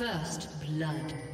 First blood.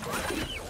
Let's go.